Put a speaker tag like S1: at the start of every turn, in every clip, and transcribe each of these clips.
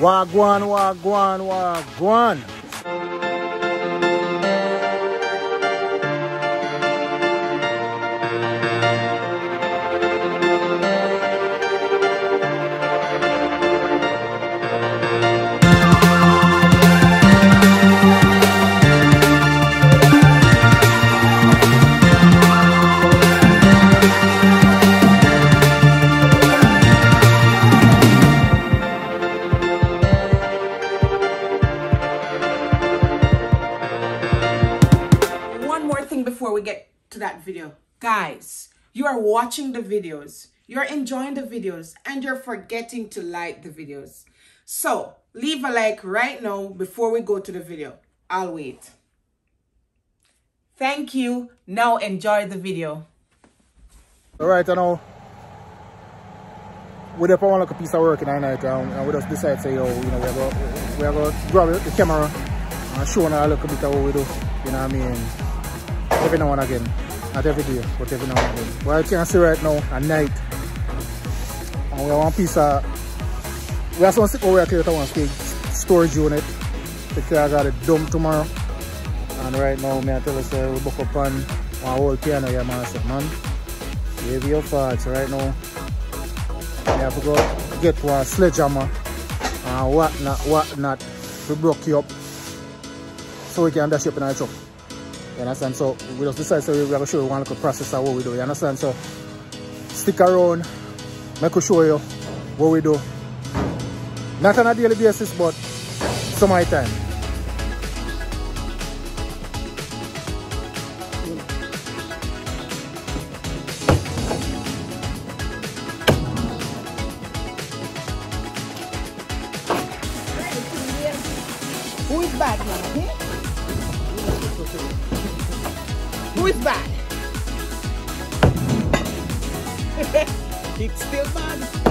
S1: Wagwan, wagwan, wagwan.
S2: Video. Guys, you are watching the videos, you're enjoying the videos, and you're forgetting to like the videos. So, leave a like right now before we go to the video. I'll wait. Thank you. Now enjoy the video.
S1: Alright, I know. We for one like a piece of work in the night um, and we just decide to say, yo, you know, we're to grab the camera and show them a little bit of what we do. You know what I mean? Every now and again. Not every day, but every now and again. What you can see right now at night. And we have one piece of we have some over here one stage storage unit. Because I got it dumped tomorrow. And right now, me I tell us uh, we book up on one whole piano here, man. I said, man, give your thoughts right now. You have to go get one sledgehammer and whatnot, whatnot to broke you up so we can dash you up in our truck. You understand? So we just decided so we're to show you one little process of what we do. You understand? So stick around, make we show you what we do. Not on a daily basis, but some of time.
S2: Who is bad now? Who is bad? it's still bad.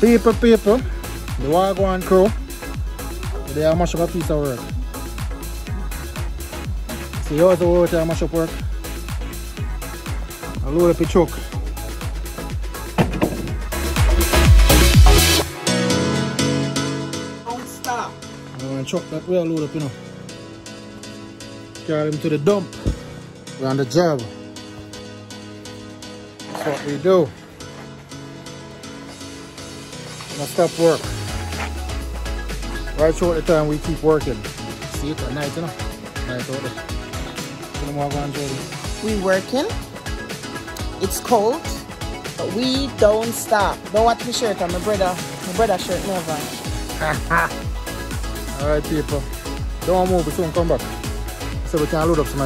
S2: People, people, the Wagwan crew, they are much of a piece of work. See how's the water how much up work? I load up the truck. Don't stop.
S1: I want truck that way I load up, you know. Carry him to the dump. We're on the job. That's what we do. Not stop work. Right throughout the time we keep working. See it at night, you know? Night out there. You know what
S2: We working. It's cold, but we don't stop. Don't watch my shirt on my brother. My brother shirt never.
S1: Alright people. Don't move, we soon come back. So we can load up some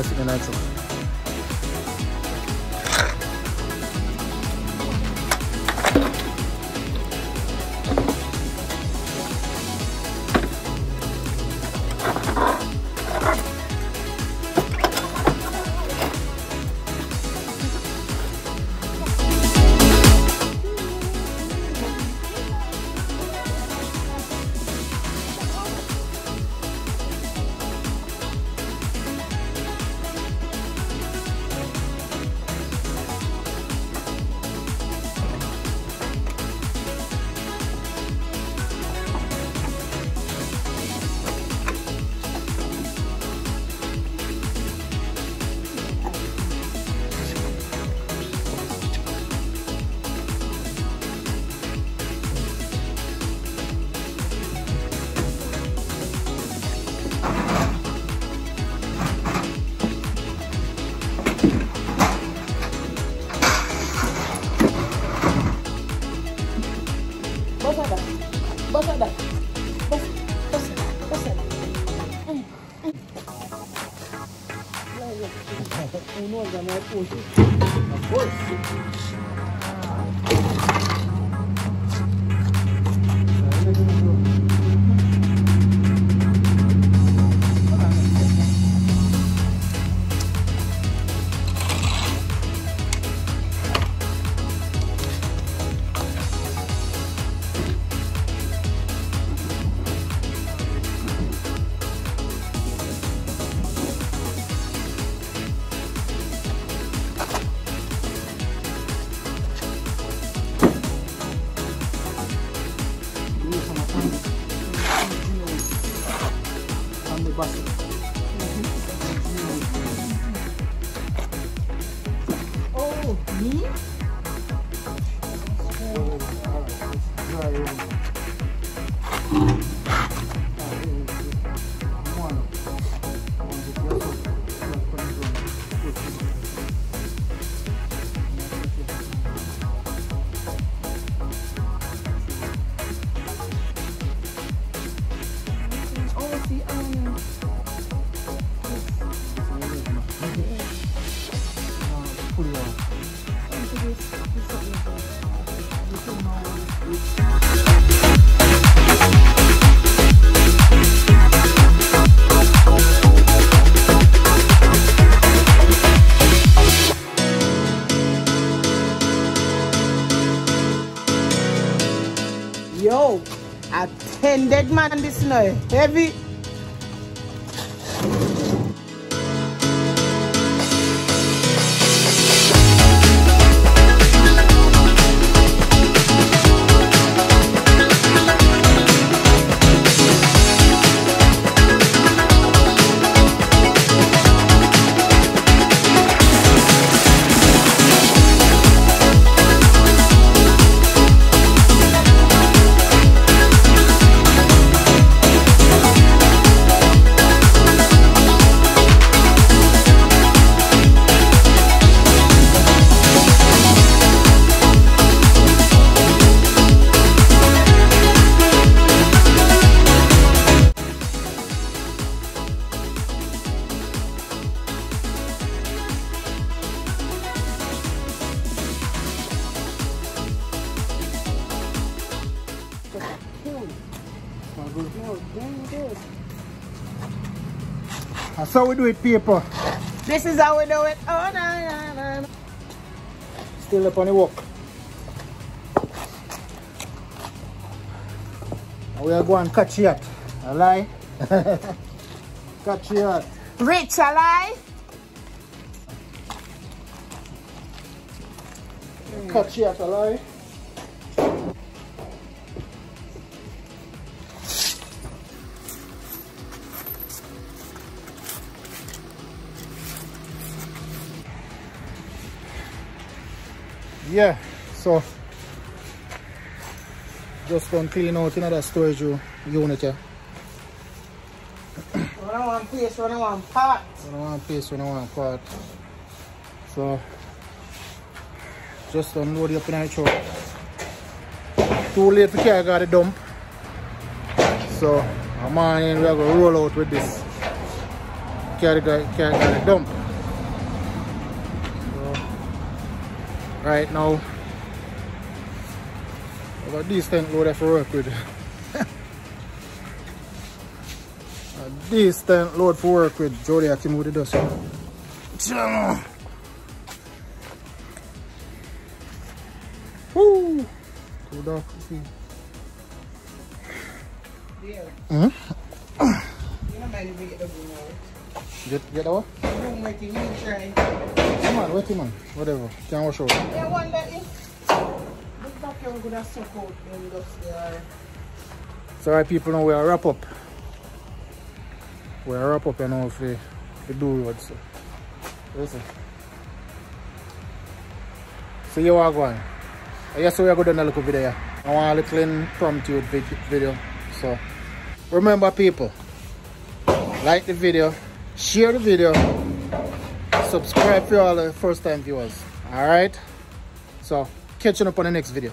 S1: ice in the night. Of course.
S2: Yo, 10 dead man this now. Heavy.
S1: That's how we do it, people.
S2: This is how we do it. Oh, no, no, no, no.
S1: Still up on the walk. We are going to catch yet. A lie? catch yet.
S2: Rich alive?
S1: Catch yet, a lie? Yeah, so just gonna clean out another storage unit here.
S2: When I want place, when I want pot.
S1: When I want place, when I want pot. So just unload up in our truck. Too late to carry got the dump. So I'm on in, we are gonna roll out with this. Carry got carry got the dump. Right now I got decent load there for work with. A decent load for work with. Jody I can move the dust. Woo! Too dark to see.
S2: Yeah.
S1: Hmm?
S2: You know, man, get the boom out.
S1: Get, that one?
S2: Boom making me try.
S1: Come on, wait man. Whatever. Can wash out.
S2: Yeah, one that is. This vacuum could have suck out them there.
S1: So right people know we are wrap up. We are wrap up you know if we, we do road so. Listen. So you are going. I guess we are going to do a little video. I want a little impromptu vid- video. So remember people, like the video, share the video, subscribe for all the first time viewers. Alright? So catching up on the next video.